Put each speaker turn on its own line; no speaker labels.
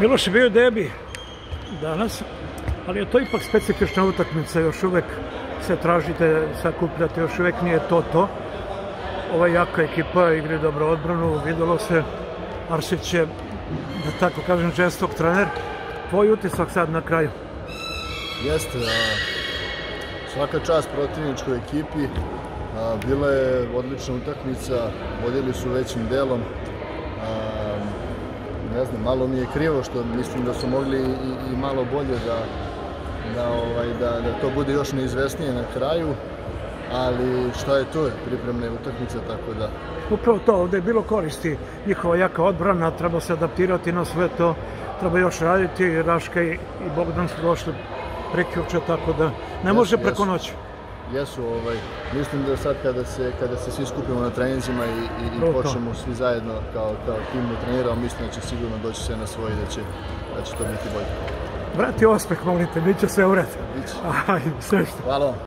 Miloš je bio debi danas, ali je to ipak specifična utakmica, još uvek se tražite, sakupljate, još uvek nije to to. Ova jaka ekipa igri dobro odbranu, videlo se, Arsić je, da tako kažem, čestog trener. Tvoj utisak sad na kraju?
Jeste, a, svaka čast protivničkoj ekipi, a, bila je odlična utakmica, vodili su većim delom, a, ne znam, malo mi je krivo što mislim da su mogli i, i malo bolje da, da, ovaj, da, da to bude još neizvesnije na kraju, ali šta je to pripremna je utakmica, tako da...
Upravo to, ovde je bilo koristi. Njihova jaka odbrana, treba se adaptirati na sve to, treba još raditi, Raška i, i Bogdan su došli prekjuče, tako da ne može preko noći.
Jesu, ovaj, mislim da sad kada se, kada se svi skupimo na treninzima i, i, i počnemo svi zajedno kao, kao tim da treniramo, mislim da će sigurno doći sve na svoje i da će, da će to biti bolje.
Vrati osmeh, molite, bit će sve u redu.
Biće.
Ajde, sve što.
Hvala vam.